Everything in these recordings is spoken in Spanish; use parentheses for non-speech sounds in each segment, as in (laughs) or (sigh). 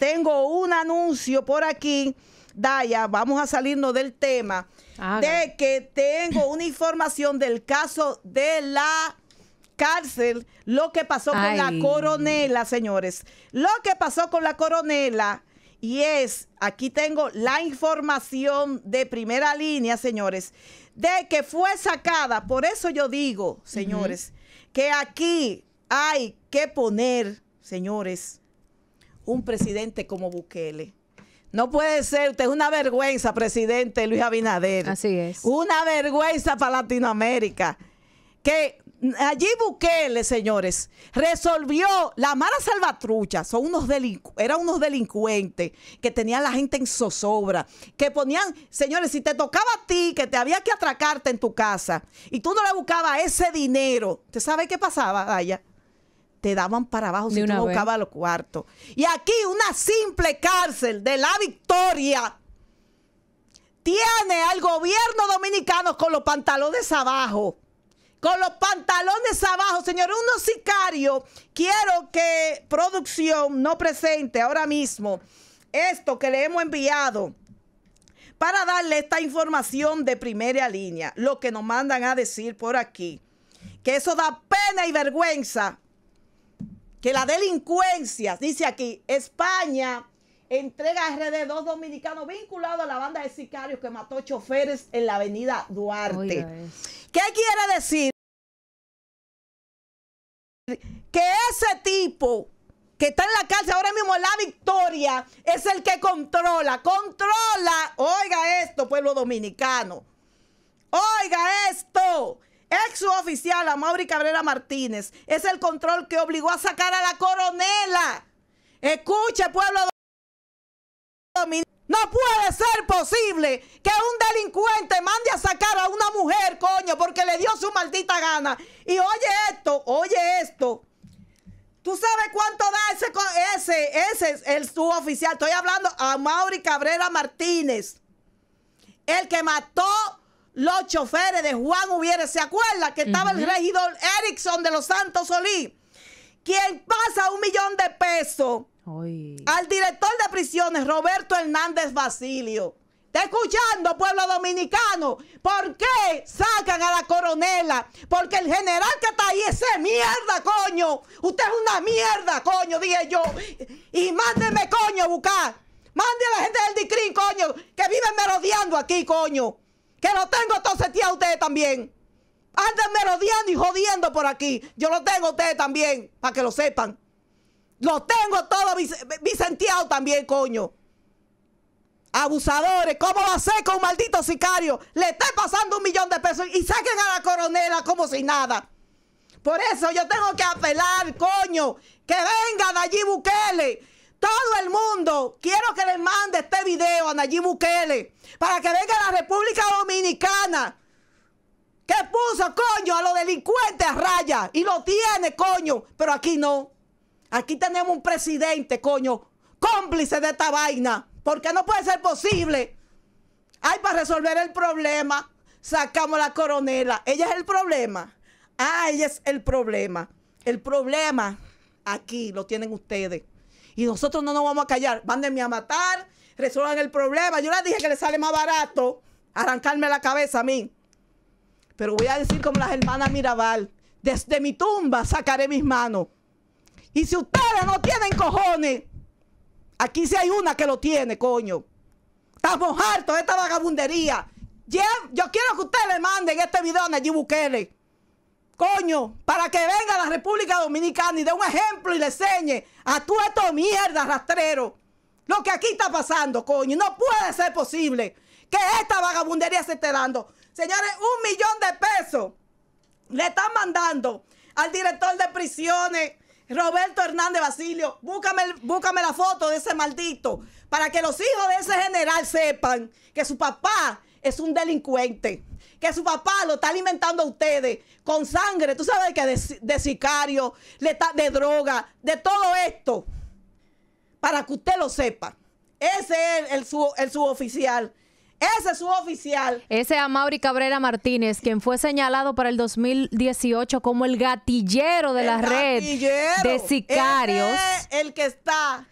tengo un anuncio por aquí. Daya, vamos a salirnos del tema. De que tengo una información del caso de la cárcel, lo que pasó con la coronela, señores. Lo que pasó con la coronela, y es, aquí tengo la información de primera línea, señores, de que fue sacada. Por eso yo digo, señores, que aquí hay que poner, señores, un presidente como Bukele. No puede ser, usted es una vergüenza, presidente Luis Abinader. Así es. Una vergüenza para Latinoamérica. Que allí Bukele, señores, resolvió la mala salvatrucha, son unos eran unos delincuentes que tenían la gente en zozobra, que ponían, señores, si te tocaba a ti, que te había que atracarte en tu casa y tú no le buscabas ese dinero, ¿te sabe qué pasaba, allá? Te daban para abajo si tú no buscabas los cuartos. Y aquí una simple cárcel de la victoria tiene al gobierno dominicano con los pantalones abajo con los pantalones abajo, señor, unos sicarios. Quiero que producción no presente ahora mismo esto que le hemos enviado para darle esta información de primera línea, lo que nos mandan a decir por aquí, que eso da pena y vergüenza, que la delincuencia, dice aquí, España entrega a RD2 dominicanos vinculados a la banda de sicarios que mató choferes en la avenida Duarte. ¿Qué quiere decir? Que ese tipo que está en la cárcel ahora mismo la victoria es el que controla, controla, oiga esto, pueblo dominicano, oiga esto. Ex oficial Mauri Cabrera Martínez es el control que obligó a sacar a la coronela. Escuche, pueblo dominicano. No puede ser posible que un delincuente mande a sacar a una mujer, coño, porque le dio su maldita gana. Y oye esto, oye esto. ¿Tú sabes cuánto da ese, ese, ese es el suboficial? Estoy hablando a Mauri Cabrera Martínez. El que mató los choferes de Juan Hubiere. ¿Se acuerda que estaba el regidor Erickson de los Santos Solí? Quien pasa un millón de pesos al director de prisiones, Roberto Hernández Basilio. ¿Está escuchando, pueblo dominicano? ¿Por qué sacan a la coronela? Porque el general que está ahí es mierda, coño. Usted es una mierda, coño, dije yo. Y mándeme, coño, a buscar. Mande a la gente del DICRIN, coño, que viven merodeando aquí, coño. Que lo tengo todo seteado a ustedes también. Anden merodeando y jodiendo por aquí. Yo lo tengo a ustedes también, para que lo sepan. Lo tengo todo vicenteado también, coño. Abusadores, ¿cómo va a ser con un maldito sicario? Le está pasando un millón de pesos y saquen a la coronela como si nada. Por eso yo tengo que apelar, coño, que venga Nayib Bukele. Todo el mundo, quiero que le mande este video a Nayib Bukele para que venga a la República Dominicana. Que puso, coño, a los delincuentes a raya. Y lo tiene, coño. Pero aquí no. Aquí tenemos un presidente, coño, cómplice de esta vaina. Porque no puede ser posible. Ay, para resolver el problema, sacamos la coronela. Ella es el problema. Ah, ella es el problema. El problema aquí lo tienen ustedes. Y nosotros no nos vamos a callar. Mándenme a matar, resuelvan el problema. Yo les dije que le sale más barato arrancarme la cabeza a mí. Pero voy a decir como las hermanas Mirabal. Desde mi tumba sacaré mis manos y si ustedes no tienen cojones, aquí sí hay una que lo tiene, coño. Estamos hartos de esta vagabundería. Yo, quiero que ustedes le manden este video a Nayib Bukele. Coño, para que venga la República Dominicana y dé un ejemplo y le enseñe a tú esto mierda, rastrero. Lo que aquí está pasando, coño. No puede ser posible que esta vagabundería se esté dando. Señores, un millón de pesos le están mandando al director de prisiones Roberto Hernández Basilio, búscame, búscame la foto de ese maldito para que los hijos de ese general sepan que su papá es un delincuente, que su papá lo está alimentando a ustedes con sangre, tú sabes que de, sicario, de droga, de todo esto, para que usted lo sepa. Ese es el, el suboficial ese es su oficial. Ese es Amaury Cabrera Martínez, quien fue señalado para el 2018 como el gatillero de la red de sicarios. el que está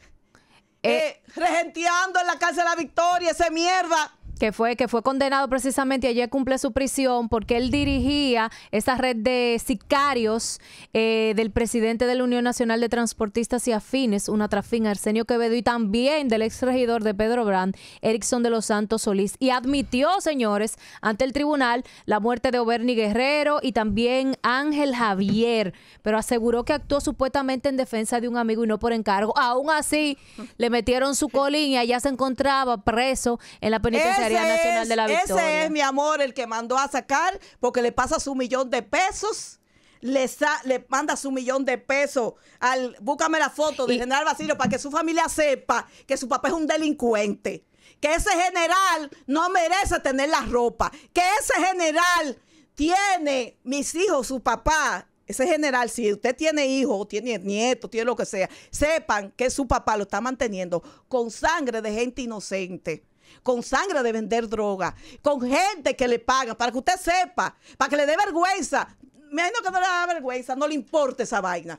eh, regenteando en la cárcel de la Victoria, ese mierda que fue, que fue condenado precisamente y ayer cumple su prisión porque él dirigía esa red de sicarios eh, del presidente de la Unión Nacional de Transportistas y Afines, una trafín, Arsenio Quevedo, y también del ex regidor de Pedro Brand, Erickson de los Santos Solís, y admitió, señores, ante el tribunal la muerte de Oberni Guerrero y también Ángel Javier, pero aseguró que actuó supuestamente en defensa de un amigo y no por encargo. Aún así, le metieron su colín y allá se encontraba preso en la penitenciaria Nacional de la Victoria. Ese es mi amor, el que mandó a sacar, porque le pasa su millón de pesos. Le, le manda su millón de pesos al. Búscame la foto de General Basilio para que su familia sepa que su papá es un delincuente. Que ese general no merece tener la ropa. Que ese general tiene, mis hijos, su papá, ese general, si usted tiene hijos, tiene nietos, tiene lo que sea, sepan que su papá lo está manteniendo con sangre de gente inocente con sangre de vender droga, con gente que le paga, para que usted sepa, para que le dé vergüenza. Me imagino que no le da vergüenza, no le importa esa vaina.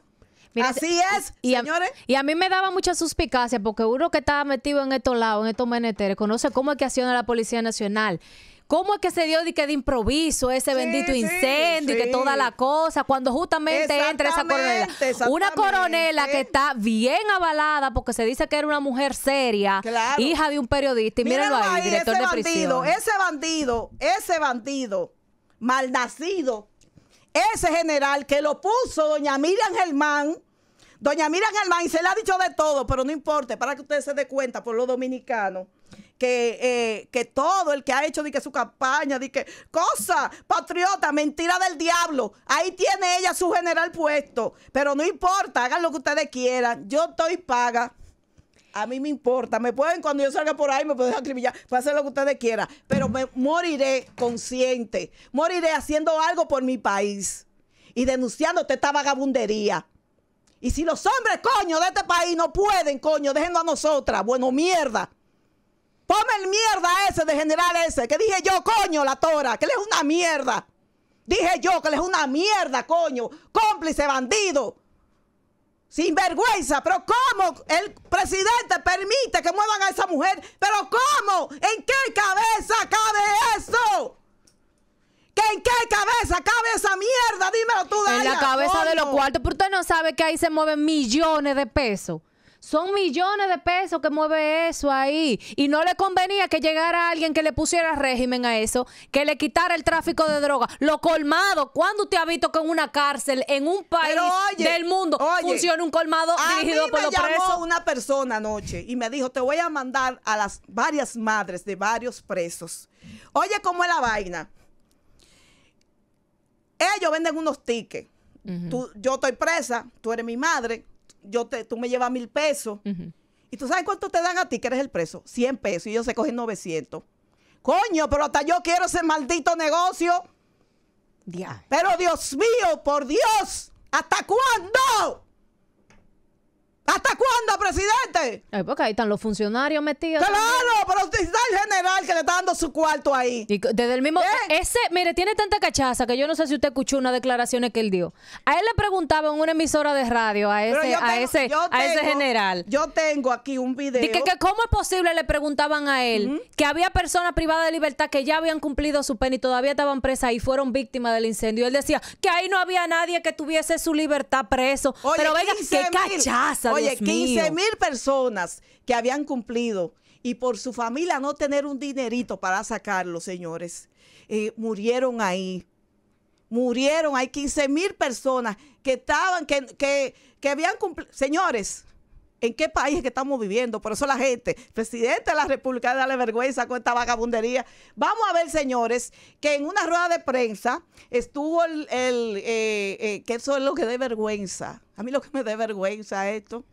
Así es, y señores. A, y a mí me daba mucha suspicacia porque uno que estaba metido en estos lados, en estos meneteres, conoce cómo es que acciona la Policía Nacional. ¿Cómo es que se dio de, que de improviso ese bendito incendio y que toda la cosa? Cuando justamente entra esa coronela. Una coronela que está bien avalada porque se dice que era una mujer seria, hija de un periodista. Y mírenlo ahí, director de prisión. Ese bandido, ese bandido, malnacido, ese general que lo puso doña Miriam Germán, doña Miriam Germán, y se le ha dicho de todo, pero no importa, para que ustedes se den cuenta por los dominicanos que, eh, que todo el que ha hecho de que su campaña, de que cosa, patriota, mentira del diablo. Ahí tiene ella su general puesto. Pero no importa, hagan lo que ustedes quieran. Yo estoy paga. A mí me importa. Me pueden, cuando yo salga por ahí, me pueden acribillar. Pueden hacer lo que ustedes quieran. Pero me moriré consciente. Moriré haciendo algo por mi país. Y denunciando esta vagabundería. Y si los hombres, coño, de este país no pueden, coño, déjenlo a nosotras. Bueno, mierda. Ponme el mierda ese de general ese, que dije yo, coño, la tora, que él es una mierda. Dije yo que él es una mierda, coño. Cómplice, bandido. Sin vergüenza. Pero ¿cómo el presidente permite que muevan a esa mujer? Pero ¿cómo? ¿En qué cabeza cabe eso? ¿Que ¿En qué cabeza cabe esa mierda? Dímelo tú, de En la cabeza de los cuartos. Pero usted no sabe que ahí se mueven millones de pesos. Son millones de pesos que mueve eso ahí. Y no le convenía que llegara alguien que le pusiera régimen a eso, que le quitara el tráfico de droga. Lo colmado. ¿Cuándo usted ha visto que en una cárcel, en un país del mundo, funciona un colmado dirigido por los presos? llamó una persona anoche y me dijo, te voy a mandar a las varias madres de varios presos. Oye, ¿cómo es la vaina? Ellos venden unos tickets. yo estoy presa, tú eres mi madre, yo te, tú me llevas mil pesos. ¿Y tú sabes cuánto te dan a ti, que eres el preso? 100 pesos y ellos se cogen 900. Coño, pero hasta yo quiero ese maldito negocio. Pero Dios mío, por Dios, ¿hasta cuándo? ¿Hasta cuándo, presidente? porque ahí están los funcionarios metidos. Claro, pero está el general que le está dando su cuarto ahí. Y desde el mismo. ¿Eh? Ese, mire, tiene tanta cachaza que yo no sé si usted escuchó unas declaraciones que él dio. A él le preguntaba en una emisora de radio a ese, a ese, a ese general. Yo tengo aquí un video. que, cómo es posible, le preguntaban a él, que había personas privadas de libertad que ya habían cumplido su pena y todavía estaban presas y fueron víctimas del incendio. Él decía que ahí no había nadie que tuviese su libertad preso. Pero venga, qué cachaza. Oye, 15 mil personas que habían cumplido y por su familia no tener un dinerito para sacarlo, señores, eh, murieron ahí. Murieron, hay 15 mil personas que estaban, que, que, que habían cumplido. Señores, ¿En qué país es que estamos viviendo? Por eso la gente, presidente de la República, darle vergüenza con esta vagabundería. Vamos a ver, señores, que en una rueda de prensa estuvo el, eh, eh, que eso es lo que dé vergüenza. A mí lo que me dé vergüenza esto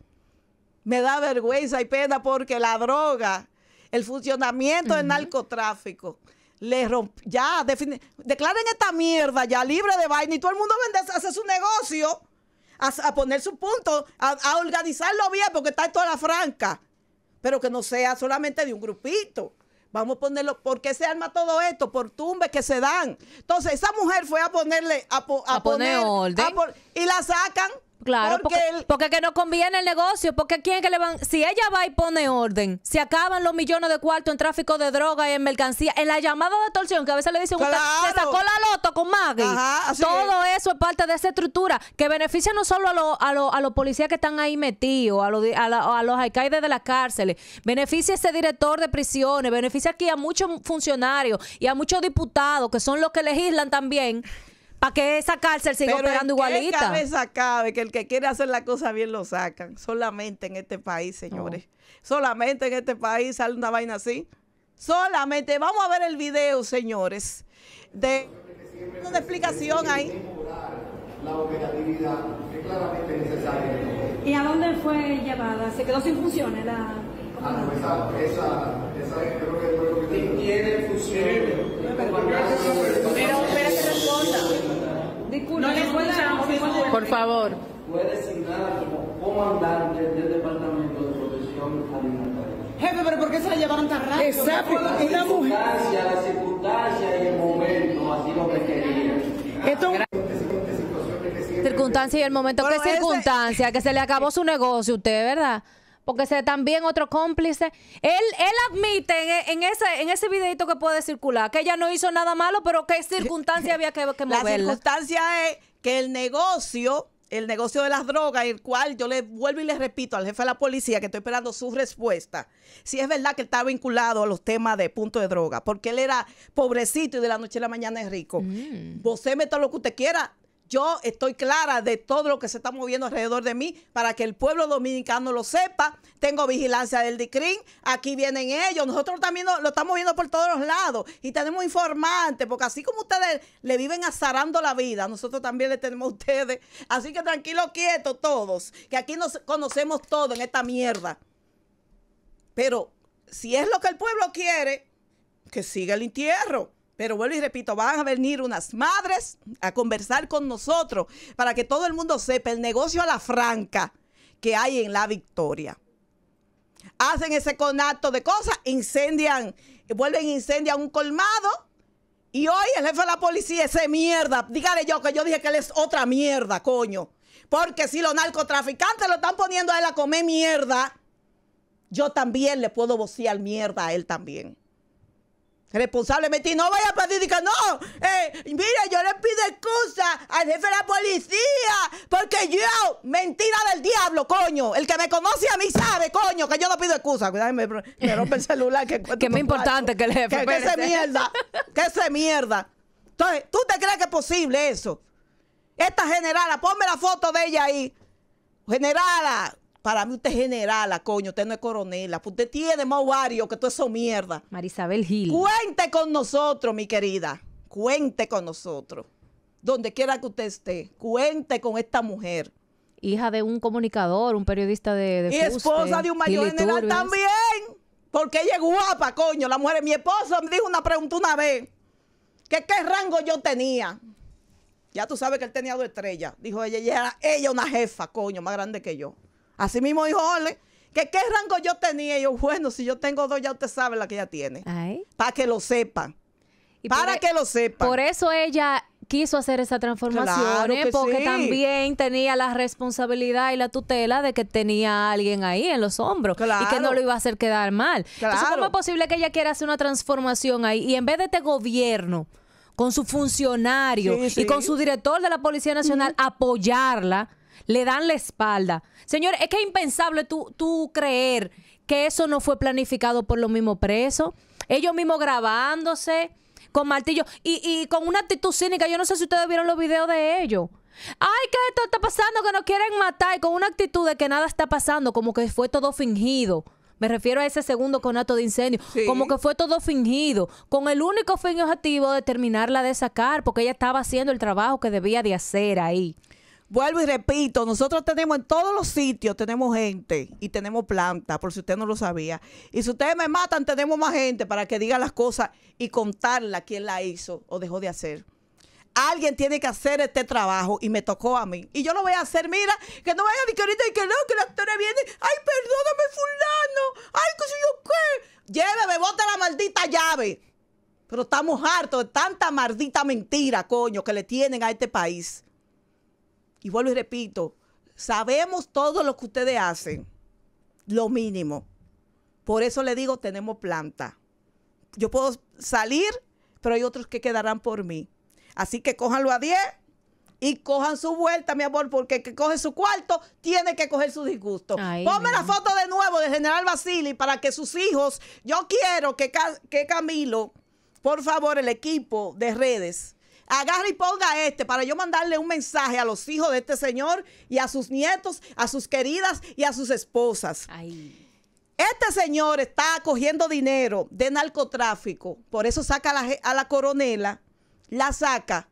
me da vergüenza y pena porque la droga, el funcionamiento del narcotráfico, le romp, ya, declaren esta mierda ya libre de vaina y todo el mundo vende, hace su negocio, a, poner su punto, a, organizarlo bien porque está en toda la franca, pero que no sea solamente de un grupito. Vamos a ponerlo, ¿por qué se arma todo esto? Por tumbes que se dan. Entonces, esa mujer fue a ponerle, a, poner, orden. y la sacan Claro, porque, Porque porque, el- que no conviene el negocio, porque quién que le van, si ella va y pone orden, se acaban los millones de cuartos en tráfico de droga y en mercancía, en la llamada de extorsión que a veces le dicen, usted Claro. se sacó la loto con Maggie. Ajá, Todo eso es parte de esa estructura que beneficia no solo a, los a, los- a los policías que están ahí metidos, a los, di- a, la- a los alcaides de las cárceles, beneficia a ese director de prisiones, beneficia aquí a muchos funcionarios y a muchos diputados que son los que legislan también para que esa cárcel siga Pero operando ¿en qué igualita. cabeza cabe que el que quiere hacer la cosa bien lo sacan. Solamente en este país, señores. Solamente en este país sale una vaina así. Solamente. Vamos a ver el video, señores. De una explicación ahí. la operatividad que claramente es necesaria. ¿Y a dónde fue llevada? ¿Se quedó sin funciones la Ah, no, esa, esa, esa, creo que fue lo que tiene. Pero, pero que responda. Disculpe, no le puede Por favor. fue designada como comandante del Departamento de Protección Alimentaria. Jefe, pero ¿por qué se la llevaron tan rápido? Exacto. La Una mujer. circunstancia, la circunstancia y el momento así lo requería. Esto circunstancia y el momento Bueno, que ese- circunstancia que se le acabó su negocio usted verdad porque se también otro cómplice él él admite en, en ese en ese videito que puede circular que ella no hizo nada malo pero qué circunstancia había que, que (laughs) La moverla circunstancia es que el negocio, el negocio de las drogas, el cual yo le vuelvo y le repito al jefe de la policía que estoy esperando su respuesta, si es verdad que él está vinculado a los temas de punto de droga, porque él era pobrecito y de la noche a la mañana es rico. Vos me todo lo que usted quiera. Yo estoy clara de todo lo que se está moviendo alrededor de mí para que el pueblo dominicano lo sepa. Tengo vigilancia del DICRIN. Aquí vienen ellos. Nosotros también lo, estamos viendo por todos los lados. Y tenemos informantes, porque así como ustedes le viven azarando la vida, nosotros también le tenemos a ustedes. Así que tranquilos, quietos todos. Que aquí nos conocemos todo en esta mierda. Pero si es lo que el pueblo quiere, que siga el entierro. Pero vuelvo y repito, van a venir unas madres a conversar con nosotros para que todo el mundo sepa el negocio a la franca que hay en la victoria. Hacen ese conato de cosas, incendian, vuelven a incendiar un colmado. Y hoy el jefe de la policía, ese mierda, dígale yo que yo dije que él es otra mierda, coño. Porque si los narcotraficantes lo están poniendo a él a comer mierda, yo también le puedo vocear mierda a él también. Responsablemente, y no vaya a pedir que no, eh, mira, yo le pido excusa al jefe de la policía, porque yo, mentira del diablo, coño, el que me conoce a mí sabe, coño, que yo no pido excusa, cuidado, me, me rompe el celular, que (laughs) Que es importante que el jefe, que, espérese. mierda, que ese mierda. Entonces, ¿tú te crees que es posible eso? Esta generala, ponme la foto de ella ahí. Generala, para mí usted es generala, coño, usted no es coronela. Usted tiene más ovario que todo eso mierda. Marisabel Gil Cuente con nosotros, mi querida. Cuente con nosotros. Donde quiera que usted esté, cuente con esta mujer. hija de un comunicador un periodista de, de y fuste, esposa de un mayor general también. Porque ella es guapa, coño. La mujer, mi esposo me dijo una pregunta una vez. Que qué rango yo tenía. Ya tú sabes que él tenía dos estrellas. Dijo ella, ella era ella una jefa, coño, más grande que yo. Así mismo dijo Ole, que qué rango yo tenía. Y yo, bueno, si yo tengo dos, ya usted sabe la que ella tiene. Para que lo sepan. Y Para e- que lo sepan. Por eso ella quiso hacer esa transformación, Claro ¿eh? que porque sí. también tenía la responsabilidad y la tutela de que tenía a alguien ahí en los hombros y que Claro. no lo iba a hacer quedar mal. Entonces, Claro. ¿cómo es posible que ella quiera hacer una transformación ahí y en vez de este gobierno, con su funcionario Sí, sí. y con su director de la Policía Nacional, apoyarla? Le dan la espalda. Señor, es que es impensable tú, tú creer que eso no fue planificado por los mismos presos. Ellos mismos grabándose con martillo y, y con una actitud cínica. Yo no sé si ustedes vieron los videos de ellos. Ay, que esto está pasando, que nos quieren matar. Y con una actitud de que nada está pasando, como que fue todo fingido. Me refiero a ese segundo conato de incendio. Sí. Como que fue todo fingido. Con el único fin y objetivo de terminarla de sacar, porque ella estaba haciendo el trabajo que debía de hacer ahí. Vuelvo y repito, nosotros tenemos en todos los sitios, tenemos gente y tenemos planta, por si usted no lo sabía. Y si ustedes me matan, tenemos más gente para que diga las cosas y contarla quién la hizo o dejó de hacer. Alguien tiene que hacer este trabajo y me tocó a mí. Y yo lo voy a hacer, mira, que no vaya a que ahorita y que no, que la actora viene. Ay, perdóname, fulano. Ay, qué sé yo qué. Lléveme, bota la maldita llave. Pero estamos hartos de tanta maldita mentira, coño, que le tienen a este país. Y vuelvo y repito, sabemos todo lo que ustedes hacen, lo mínimo. Por eso le digo, tenemos planta. Yo puedo salir, pero hay otros que quedarán por mí. Así que cójanlo a 10 y cojan su vuelta, mi amor, porque el que coge su cuarto tiene que coger su disgusto. Ay, Ponme la foto de nuevo del general Basili para que sus hijos, yo quiero que, que Camilo, por favor, el equipo de redes, agarre y ponga este para yo mandarle un mensaje a los hijos de este señor y a sus nietos, a sus queridas y a sus esposas. Ay. Este señor está cogiendo dinero de narcotráfico, por eso saca a la, a la coronela, la saca.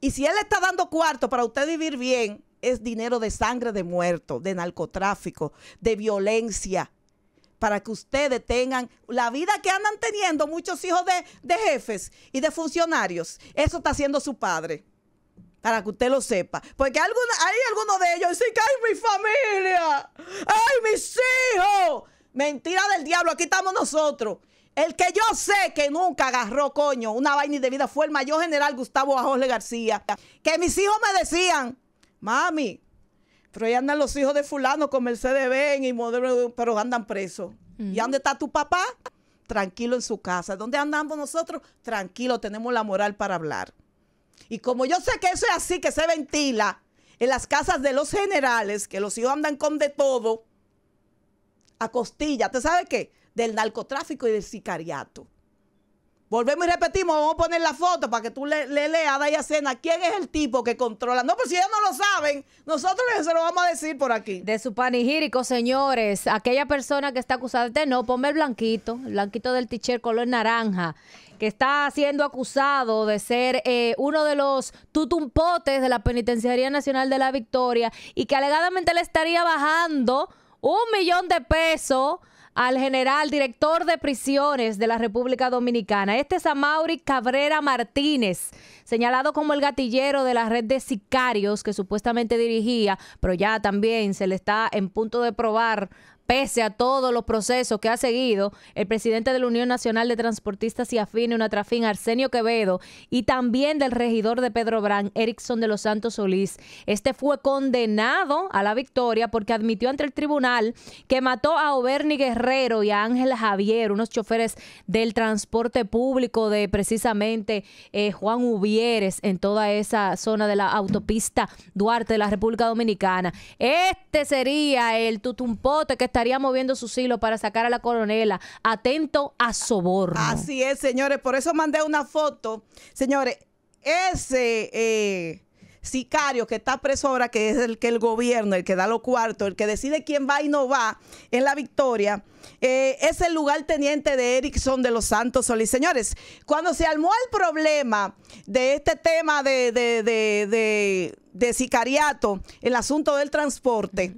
Y si él está dando cuarto para usted vivir bien, es dinero de sangre de muerto, de narcotráfico, de violencia, para que ustedes tengan la vida que andan teniendo muchos hijos de, de jefes y de funcionarios. Eso está haciendo su padre. Para que usted lo sepa. Porque hay algunos de ellos dicen que ay mi familia, ay mis hijos. Mentira del diablo, aquí estamos nosotros. El que yo sé que nunca agarró, coño, una vaina de vida fue el mayor general Gustavo Jorge García. Que mis hijos me decían, mami, pero ahí andan los hijos de fulano con Mercedes Benz y modelo, pero andan presos. ¿Y dónde está tu papá? Tranquilo en su casa. ¿Dónde andamos nosotros? Tranquilo, tenemos la moral para hablar. Y como yo sé que eso es así, que se ventila en las casas de los generales, que los hijos andan con de todo, a costilla, ¿te sabe qué? Del narcotráfico y del sicariato. Volvemos y repetimos, vamos a poner la foto para que tú le, le leas a a Cena quién es el tipo que controla. No, pues si ellos no lo saben, nosotros se lo vamos a decir por aquí. De su panegírico, señores, aquella persona que está acusada de no, ponme el blanquito, el blanquito del teacher color naranja, que está siendo acusado de ser eh, uno de los tutumpotes de la Penitenciaría Nacional de la Victoria y que alegadamente le estaría bajando un millón de pesos al general director de prisiones de la República Dominicana. Este es Amaury Cabrera Martínez, señalado como el gatillero de la red de sicarios que supuestamente dirigía, pero ya también se le está en punto de probar pese a todos los procesos que ha seguido el presidente de la Unión Nacional de Transportistas y Afines, una trafín, Arsenio Quevedo, y también del regidor de Pedro Brán, Erickson de los Santos Solís. Este fue condenado a la victoria porque admitió ante el tribunal que mató a Oberni Guerrero y a Ángel Javier, unos choferes del transporte público de precisamente eh, Juan Ubieres en toda esa zona de la autopista Duarte de la República Dominicana. Este sería el tutumpote que estaría moviendo sus hilos para sacar a la coronela. Atento a soborno. Así es, señores. Por eso mandé una foto. Señores, ese eh, sicario que está preso ahora, que es el que el gobierno, el que da los cuartos, el que decide quién va y no va en la victoria, eh, es el lugar teniente de Erickson de los Santos Solís. Señores, cuando se armó el problema de este tema de, de, de, de, de sicariato, el asunto del transporte,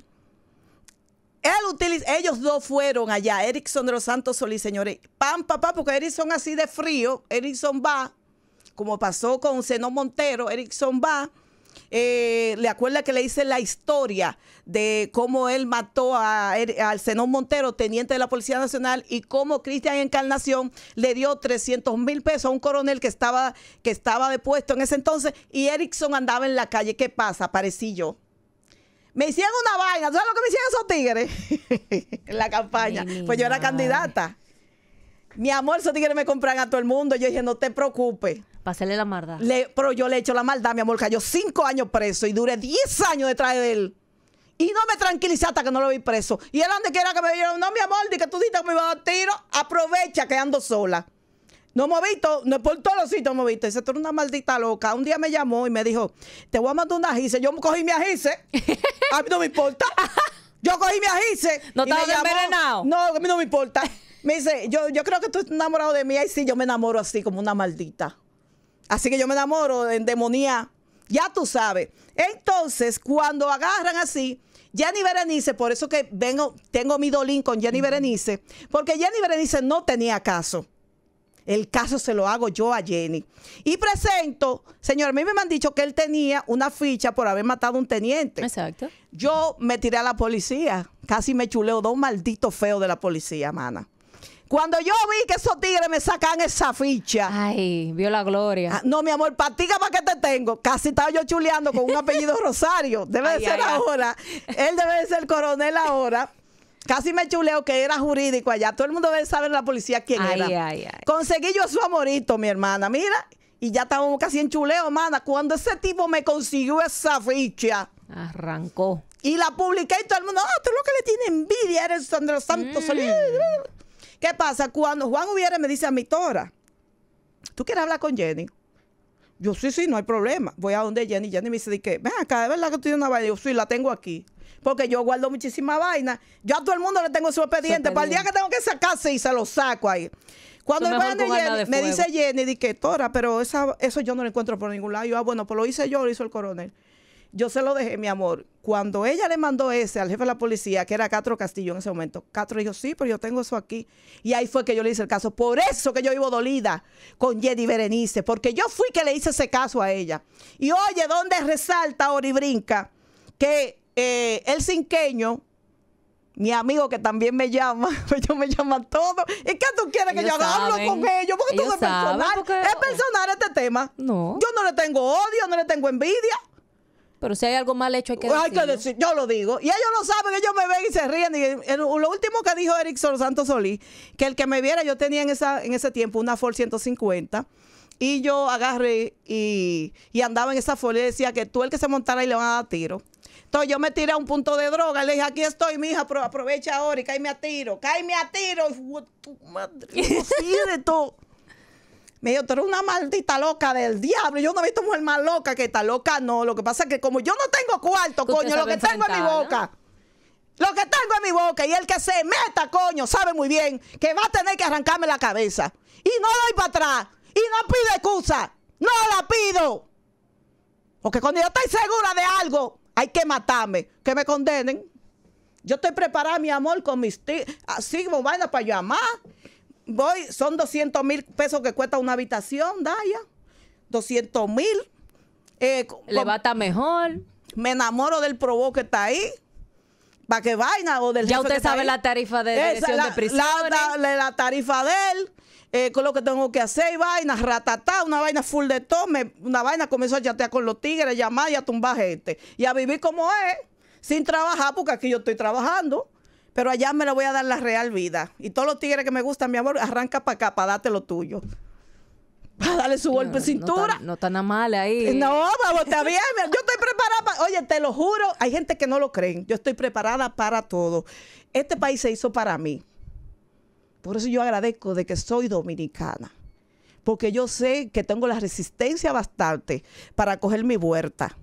él utiliza, ellos dos fueron allá, Erickson de los Santos Solís, señores. Pam, papá, porque Erickson así de frío, Erickson va, como pasó con Zenón Montero, Erickson va. eh, le acuerda que le hice la historia de cómo él mató a, Er- al Zenón Montero, teniente de la Policía Nacional, y cómo Cristian Encarnación le dio 300 mil pesos a un coronel que estaba, que estaba depuesto en ese entonces, y Erickson andaba en la calle. ¿Qué pasa? Aparecí yo. Me hicieron una vaina. ¿Tú sabes lo que me hicieron esos tigres (laughs) en la campaña? Ay, pues yo era madre. candidata. Mi amor, esos tigres me compran a todo el mundo. Yo dije, no te preocupes. Pásale la maldad. Le- pero yo le he hecho la maldad, mi amor. Cayó cinco años preso y duré 10 años detrás de él. Y no me tranquilicé hasta que no lo vi preso. Y él donde quiera que me dijeron, no, mi amor, di que tú dijiste que me iba a dar tiro, aprovecha que ando sola. No hemos visto, no por todos los sitios hemos visto. Dice, tú eres una maldita loca. Un día me llamó y me dijo, te voy a mandar una ajice. Yo cogí mi ajice. A mí no me importa. Yo cogí mi ajice. ¿No y me llamó. envenenado? No, a mí no me importa. Me dice, yo, yo creo que tú estás enamorado de mí. Ay, sí, yo me enamoro así como una maldita. Así que yo me enamoro en demonía. Ya tú sabes. Entonces, cuando agarran así, Jenny Berenice, por eso que vengo, tengo mi dolín con Jenny Berenice, porque Jenny Berenice no tenía caso. El caso se lo hago yo a Jenny. Y presento, señor, a mí me han dicho que él tenía una ficha por haber matado a un teniente. Exacto. Yo me tiré a la policía. Casi me chuleo dos malditos feos de la policía, mana. Cuando yo vi que esos tigres me sacan esa ficha. Ay, vio la gloria. Ah, no, mi amor, patiga para que te tengo. Casi estaba yo chuleando con un apellido (laughs) Rosario. Debe Ay, de ser ay, ay. ahora. Él debe de ser coronel ahora. Casi me chuleo que era jurídico allá. Todo el mundo debe saber en la policía quién Ay, era. ay, ay. Conseguí yo a su amorito, mi hermana. Mira, y ya estábamos casi en chuleo, hermana. Cuando ese tipo me consiguió esa ficha Arrancó. y la publiqué y todo el mundo, ah, tú lo que le tiene envidia eres Sandra Santos. Mm. ¿Qué pasa? Cuando Juan Hubiera me dice a mi tora, ¿tú quieres hablar con Jenny? Yo, sí, sí, no hay problema. Voy a donde Jenny. Jenny me dice, de que, ven acá, ¿de verdad que tú tienes una vaina? Yo, sí, la tengo aquí. Porque yo guardo muchísima vaina. Yo a todo el mundo le tengo su expediente. Para el día que tengo que sacarse y se lo saco ahí. Cuando me de Jenny, de me dice Jenny, di que, Tora, pero esa, eso yo no lo encuentro por ningún lado. Yo, ah, bueno, pues lo hice yo, lo hizo el coronel. Yo se lo dejé, mi amor. Cuando ella le mandó ese al jefe de la policía, que era Castro Castillo en ese momento, Castro dijo, sí, pero yo tengo eso aquí. Y ahí fue que yo le hice el caso. Por eso que yo vivo dolida con Jenny Berenice, porque yo fui que le hice ese caso a ella. Y oye, ¿dónde resalta Ori Brinca que eh, el cinqueño, mi amigo que también me llama, (laughs) ellos me llaman todos. ¿Y qué tú quieres que Ellos yo haga? Hablo saben. con ellos, porque Ellos es personal. saben, porque- Es personal este tema. No. Yo no le tengo odio, no le tengo envidia. Pero si hay algo mal hecho, hay que Hay que decirlo. decir, yo lo digo. Y ellos lo saben, ellos me ven y se ríen. Y el- lo último que dijo Eric Sol Santos Solís, que el que me viera, yo tenía en, esa, en ese tiempo una Ford 150. Y yo agarré y, y andaba en esa Ford y decía que tú el que se montara y le van a dar tiro. Entonces yo me tiré a un punto de droga y le dije, aquí estoy, mija, pero aprovecha ahora y cáeme a tiro, cáeme a tiro. Madre, (laughs) así de todo. Me dijo, tú eres una maldita loca del diablo. Yo no he visto mujer más loca que esta loca, no. Lo que pasa es que como yo no tengo cuarto, coño, lo que tengo en mi boca. Lo que tengo en mi boca y el que se meta, coño, sabe muy bien que va a tener que arrancarme la cabeza. Y no doy para atrás. Y no pido excusa. No la pido. Porque cuando yo estoy segura de algo, hay que matarme. Que me condenen. Yo estoy preparada, mi amor, con mis ti- así como vaina para llamar. Voy, son 200 mil pesos que cuesta una habitación, Daya. 200 mil. Eh, Le va a estar mejor. me enamoro del probó que está ahí. ¿Para qué vaina? O del Ya usted que sabe ahí. la tarifa de Esa, dirección la- de prisiones. La, la- la tarifa de él, eh, con lo que tengo que hacer, y vaina, ratatá, una vaina full de todo. me- una vaina comenzó a chatear con los tigres, llamar y a tumbar gente. Y a vivir como es, sin trabajar, porque aquí yo estoy trabajando. Pero allá me le voy a dar la real vida. Y todos los tigres que me gustan, mi amor, arranca para acá, para darte lo tuyo. (laughs) Para darle su golpe de No cintura. No tan nada mal ahí. No, vamos, está bien. Yo estoy preparada para. Oye, te lo juro, hay gente que no lo creen. Yo estoy preparada para todo. Este país se hizo para mí. Por eso yo agradezco de que soy dominicana. Porque yo sé que tengo la resistencia bastante para coger mi vuelta.